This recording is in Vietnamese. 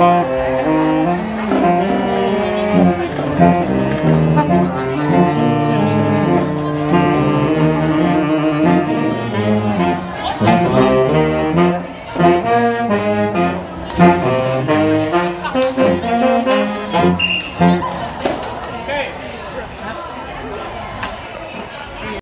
Bye.